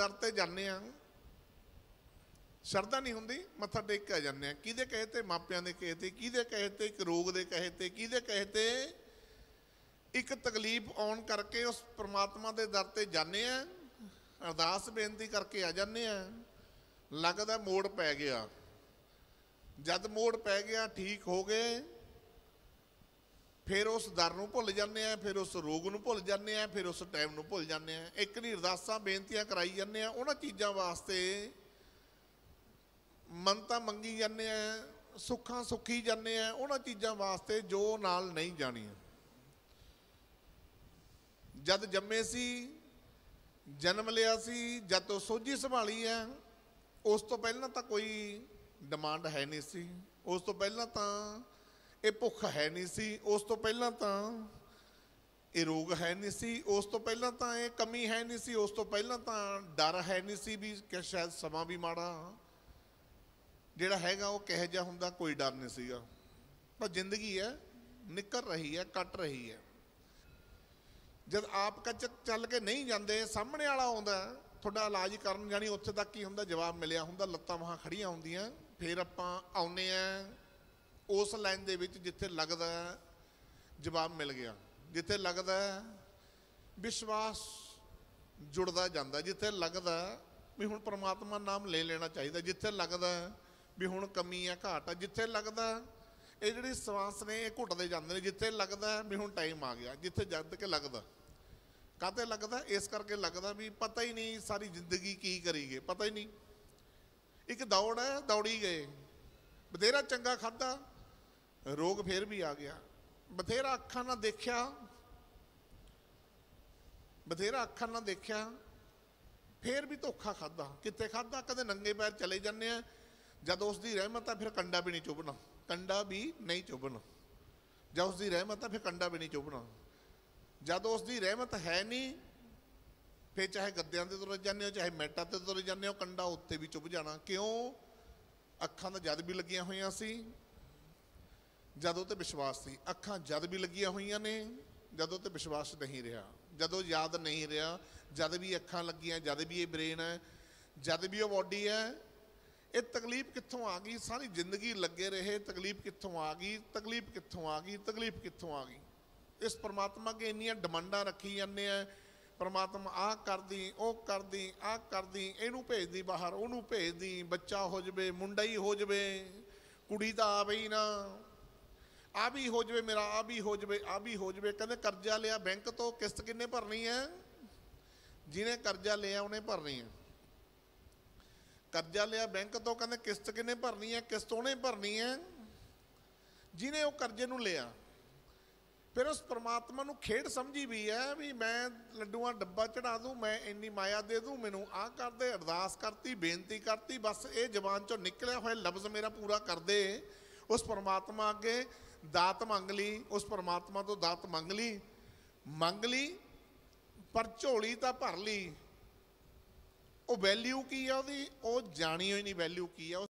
ਦਰ ਤੇ ਜਾਂਦੇ ਆ। ਸ਼ਰਧਾ ਨਹੀਂ ਹੁੰਦੀ, ਮੱਥਾ ਟੇਕ ਕੇ ਆ ਜਾਂਦੇ ਆ। ਕਿਹਦੇ ਕਹੇ ਤੇ? ਮਾਪਿਆਂ ਦੇ ਕਹੇ ਤੇ, ਕਿਹਦੇ ਕਹੇ ਤੇ? ਇੱਕ ਰੋਗ ਦੇ ਕਹੇ ਤੇ, ਕਿਹਦੇ ਕਹੇ ਤੇ? ਇੱਕ ਤਕਲੀਫ ਆਉਣ ਕਰਕੇ ਉਸ ਪ੍ਰਮਾਤਮਾ ਦੇ ਦਰ ਤੇ ਜਾਂਦੇ ਆ। ਅਰਦਾਸ ਬੇਨਤੀ ਕਰਕੇ ਆ ਜਾਂਦੇ ਆ। ਲੱਗਦਾ ਮੋੜ ਪੈ ਗਿਆ। ਜਦ ਮੋੜ ਪੈ ਗਿਆ, ਠੀਕ ਹੋ ਗਏ। ਫਿਰ ਉਸ ਦਰ ਨੂੰ ਭੁੱਲ ਜਾਂਦੇ ਆ, ਫਿਰ ਉਸ ਰੋਗ ਨੂੰ ਭੁੱਲ ਜਾਂਦੇ ਆ, ਫਿਰ ਉਸ ਟਾਈਮ ਨੂੰ ਭੁੱਲ ਜਾਂਦੇ ਆ। ਇੱਕ ਨਹੀਂ ਅਰਦਾਸਾਂ, ਬੇਨਤੀਆਂ ਕਰਾਈ ਜਾਂਦੇ ਆ, ਉਹਨਾਂ ਚੀਜ਼ਾਂ ਵਾਸਤੇ ਮੰਨਤਾਂ ਮੰਗੀ ਜਾਂਦੇ ਆ, ਸੁੱਖਾਂ ਸੁੱਖੀ ਜਾਂਦੇ ਆ, ਉਹਨਾਂ ਚੀਜ਼ਾਂ ਵਾਸਤੇ ਜੋ ਨਾਲ ਨਹੀਂ ਜਾਣੀਆਂ। ਜਦ ਜੰਮੇ ਸੀ, ਜਨਮ ਲਿਆ ਸੀ, ਜਦ ਤੋਂ ਸੋਝੀ ਸੰਭਾਲੀ ਹੈ ਉਸ ਤੋਂ ਪਹਿਲਾਂ ਤਾਂ ਕੋਈ ਡਿਮਾਂਡ ਹੈ ਨਹੀਂ ਸੀ। ਉਸ ਤੋਂ ਪਹਿਲਾਂ ਤਾਂ ਇਹ ਭੁੱਖ ਹੈ ਨਹੀਂ ਸੀ, ਉਸ ਤੋਂ ਪਹਿਲਾਂ ਤਾਂ ਇਹ ਰੋਗ ਹੈ ਨਹੀਂ ਸੀ, ਉਸ ਤੋਂ ਪਹਿਲਾਂ ਤਾਂ ਇਹ ਕਮੀ ਹੈ ਨਹੀਂ ਸੀ, ਉਸ ਤੋਂ ਪਹਿਲਾਂ ਤਾਂ ਡਰ ਹੈ ਨਹੀਂ ਸੀ ਵੀ ਕਿ ਸ਼ਾਇਦ ਸਮਾਂ ਵੀ ਮਾੜਾ ਜਿਹੜਾ ਹੈਗਾ ਉਹ ਕਿਹੋ ਜਿਹਾ ਹੁੰਦਾ, ਕੋਈ ਡਰ ਨਹੀਂ ਸੀਗਾ। ਪਰ ਜ਼ਿੰਦਗੀ ਹੈ, ਨਿਕਲ ਰਹੀ ਹੈ, ਕੱਟ ਰਹੀ ਹੈ। ਜਦ ਆਪ ਕੱਚ ਚੱਲ ਕੇ ਨਹੀਂ ਜਾਂਦੇ, ਸਾਹਮਣੇ ਵਾਲਾ ਆਉਂਦਾ, ਤੁਹਾਡਾ ਇਲਾਜ ਕਰਨ ਜਾਣੀ ਉੱਥੇ ਤੱਕ ਹੀ ਹੁੰਦਾ, ਜਵਾਬ ਮਿਲਿਆ ਹੁੰਦਾ, ਲੱਤਾਂ ਵਾਹਾਂ ਖੜੀਆਂ ਹੁੰਦੀਆਂ, ਫਿਰ ਆਪਾਂ ਆਉਨੇ ਆ ਉਸ ਲਾਈਨ ਦੇ ਵਿੱਚ ਜਿੱਥੇ ਲੱਗਦਾ ਜਵਾਬ ਮਿਲ ਗਿਆ। ਜਿੱਥੇ ਲੱਗਦਾ ਵਿਸ਼ਵਾਸ ਜੁੜਦਾ ਜਾਂਦਾ। ਜਿੱਥੇ ਲੱਗਦਾ ਵੀ ਹੁਣ ਪ੍ਰਮਾਤਮਾ ਨਾਮ ਲੈ ਲੈਣਾ ਚਾਹੀਦਾ। ਜਿੱਥੇ ਲੱਗਦਾ ਵੀ ਹੁਣ ਕਮੀ ਆ ਘਾਟ ਆ ਜਿੱਥੇ ਲੱਗਦਾ ਇਹ ਜਿਹੜੀ ਸਵਾਸ ਨੇ, ਇਹ ਘੁੱਟਦੇ ਜਾਂਦੇ ਨੇ। ਜਿੱਥੇ ਲੱਗਦਾ ਵੀ ਹੁਣ ਟਾਈਮ ਆ ਗਿਆ, ਜਿੱਥੇ ਜਦ ਕੇ ਲੱਗਦਾ। ਕਾਤੇ ਲੱਗਦਾ? ਇਸ ਕਰਕੇ ਲੱਗਦਾ ਵੀ ਪਤਾ ਹੀ ਨਹੀਂ ਸਾਰੀ ਜ਼ਿੰਦਗੀ ਕੀ ਕਰੀਗੇ ਪਤਾ ਹੀ ਨਹੀਂ। ਇੱਕ ਦੌੜ ਹੈ, ਦੌੜੀ ਗਏ। ਬਥੇਰਾ ਚੰਗਾ ਖਾਦਾ ਰੋਗ ਫੇਰ ਵੀ ਆ ਗਿਆ। ਬਥੇਰਾ ਅੱਖਾਂ ਨਾਲ ਦੇਖਿਆ। ਬਥੇਰਾ ਅੱਖਾਂ ਨਾਲ ਦੇਖਿਆ। ਫੇਰ ਵੀ ਧੋਖਾ ਖਾਦਾ ਕਿੱਥੇ ਖਾਦਾ ਕਦੇ ਨੰਗੇ ਪੈਰ ਚਲੇ ਜਾਂਦੇ ਆ। ਜਦ ਉਸ ਦੀ ਰਹਿਮਤ ਆ, ਫਿਰ ਕੰਡਾ ਵੀ ਨਹੀਂ ਚੁਭਣਾ। ਕੰਡਾ ਵੀ ਨਹੀਂ ਚੁਭਣਾ। ਜਦ ਉਸ ਦੀ ਰਹਿਮਤ ਆ, ਫਿਰ ਕੰਡਾ ਵੀ ਨਹੀਂ ਚੁਭਣਾ। ਜਦ ਉਸ ਦੀ ਰਹਿਮਤ ਹੈ ਨਹੀਂ, ਫਿਰ ਚਾਹੇ ਗੱਦਿਆਂ ਤੇ ਤੁਰ ਜਾਂਦੇ ਹੋ, ਚਾਹੇ ਮੈਟਾਂ ਤੇ ਤੁਰ ਜਾਂਦੇ ਹੋ, ਕੰਡਾ ਉੱਤੇ ਵੀ ਚੁੱਭ ਜਾਣਾ। ਕਿਉਂ? ਅੱਖਾਂ ਤਾਂ ਜਦ ਵੀ ਲੱਗੀਆਂ ਹੋਈਆਂ ਸੀ। ਜਦੋਂ ਤੇ ਵਿਸ਼ਵਾਸ ਸੀ। ਅੱਖਾਂ ਜਦ ਵੀ ਲੱਗੀਆਂ ਹੋਈਆਂ ਨੇ, ਜਦੋਂ ਤੇ ਵਿਸ਼ਵਾਸ ਨਹੀਂ ਰਿਹਾ। ਜਦੋਂ ਯਾਦ ਨਹੀਂ ਰਿਹਾ, ਜਦ ਵੀ ਅੱਖਾਂ ਲੱਗੀਆਂ, ਜਦ ਵੀ ਇਹ ਬ੍ਰੇਨ ਹੈ, ਜਦ ਵੀ ਉਹ ਬਾਡੀ ਹੈ, ਇਹ ਤਕਲੀਫ ਕਿੱਥੋਂ ਆ ਗਈ? ਸਾਰੀ ਜ਼ਿੰਦਗੀ ਲੱਗੇ ਰਹੇ, ਤਕਲੀਫ ਕਿੱਥੋਂ ਆ ਗਈ, ਤਕਲੀਫ ਕਿੱਥੋਂ ਆ ਗਈ, ਤਕਲੀਫ ਕਿੱਥੋਂ ਆ ਗਈ? ਇਸ ਪਰਮਾਤਮਾ ਕੇ ਇੰਨੀਆਂ ਡਿਮਾਂਡਾਂ ਰੱਖੀ ਜਾਂਦੇ ਆ, ਪਰਮਾਤਮਾ ਆਹ ਕਰਦੀ, ਉਹ ਕਰਦੀ, ਆਹ ਕਰਦੀ, ਇਹਨੂੰ ਭੇਜਦੀ ਬਾਹਰ, ਉਹਨੂੰ ਭੇਜਦੀ, ਬੱਚਾ ਹੋ ਜਵੇ, ਮੁੰਡਾ ਹੀ ਹੋ ਜਵੇ, ਕੁੜੀ ਤਾਂ ਆਵੇ ਹੀ ਨਾ। ਆ ਵੀ ਹੋ ਜਵੇ ਮੇਰਾ, ਆ ਵੀ ਹੋ ਜਵੇ, ਆ ਵੀ ਹੋ ਜਵੇ। ਕਹਿੰਦੇ ਕਰਜ਼ਾ ਲਿਆ, ਬੈਂਕ ਤੋਂ ਕਿਸ਼ਤ ਕਿੰਨੇ ਭਰਨੀ ਹੈ? ਜਿਹਨੇ ਕਰਜ਼ਾ ਲਿਆ, ਉਹਨੇ ਭਰਨੀ ਹੈ। ਕਰਜ਼ਾ ਲਿਆ, ਬੈਂਕ ਤੋਂ ਕਹਿੰਦੇ ਕਿਸ਼ਤ ਕਿੰਨੇ ਭਰਨੀ ਹੈ? ਕਿਸ਼ਤ ਉਹਨੇ ਭਰਨੀ ਹੈ। ਜਿਹਨੇ ਉਹ ਕਰਜ਼ੇ ਨੂੰ ਲਿਆ। ਫਿਰ ਉਸ ਪ੍ਰਮਾਤਮਾ ਨੂੰ ਖੇਡ ਸਮਝੀ ਵੀ ਹੈ ਵੀ ਮੈਂ ਲੱਡੂਆਂ ਡੱਬਾ ਚੜਾ ਦੂੰ, ਮੈਂ ਇੰਨੀ ਮਾਇਆ ਦੇ ਦੂੰ, ਮੈਨੂੰ ਆਹ ਕਰਦੇ ਅਰਦਾਸ ਕਰਤੀ, ਬੇਨਤੀ ਕਰਤੀ, ਬਸ ਇਹ ਜ਼ਬਾਨ ਚੋਂ ਨਿਕਲਿਆ ਹੋਇਆ ਲਫ਼ਜ਼ ਮੇਰਾ ਪੂਰਾ ਕਰਦੇ ਉਸ ਪਰਮਾਤਮਾ ਅੱਗੇ ਦਾਤ ਮੰਗ ਲਈ, ਉਸ ਪਰਮਾਤਮਾ ਤੋਂ ਦਾਤ ਮੰਗ ਲਈ। ਮੰਗ ਲਈ, ਪਰ ਝੋਲੀ ਤਾਂ ਭਰ ਲਈ। ਉਹ ਵੈਲਿਊ ਕੀ ਆ ਉਹਦੀ? ਉਹ ਜਾਣੀ ਹੋਈ ਨਹੀਂ ਵੈਲਿਊ ਕੀ ਆ, ਉਹ